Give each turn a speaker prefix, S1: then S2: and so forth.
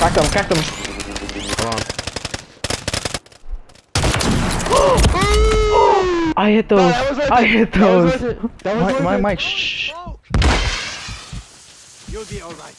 S1: Cracked them! cracked them!
S2: Hold on.
S1: I hit those.
S2: No,
S1: I hit those.
S2: That was
S1: My, my mic, shh.
S3: You'll be alright.